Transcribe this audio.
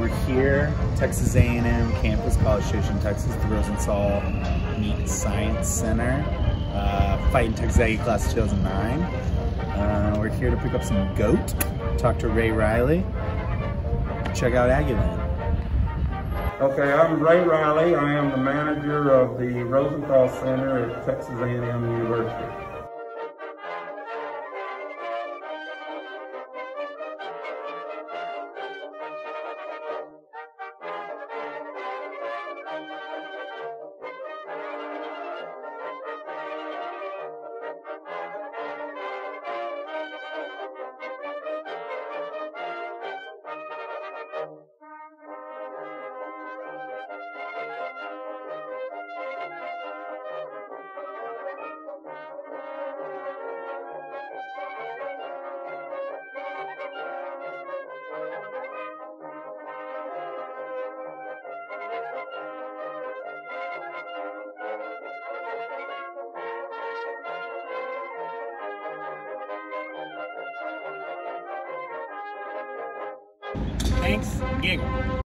We're here, Texas A&M campus, College Station, Texas, the Rosenthal Meat Science Center, uh, fighting Texas Aggie class of 2009. Uh, we're here to pick up some goat, talk to Ray Reily, check out Aggieland. Okay, I'm Ray Reily. I am the manager of the Rosenthal Center at Texas A&M University. Thanks, giggle.